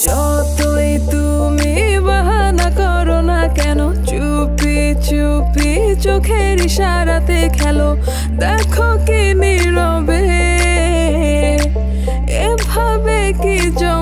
যতই তুমি বাহানা করো না কেন, চুপি চুপি চোখের ইশারাতে খেলো। দেখো কি নীরবে, এভাবে কি জম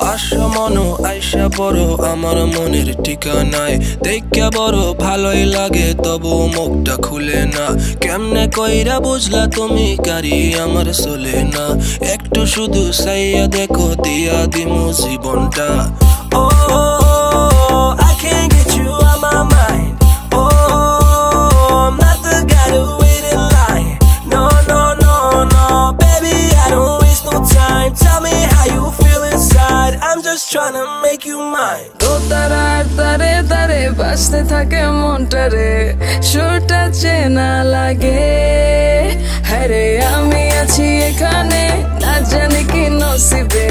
আশা মনো, আইসা বড় আমার মনের ঠিকানায়। দেখা বড়, ভালোই লাগে, তবু মুখটা খুলে না। কেমনে কইরা বুঝলা তুমি কারি আমার চলে না। একটু শুধু সাইয়া দেখো, দিয়া দিমু জীবনটা। ও নাই দোতারার তারে তারে বাঁচতে থাকে মনটারে সুরটা চেনা লাগে। হ্যাঁ আমি আছি এখানে না জানি কি নসিবে।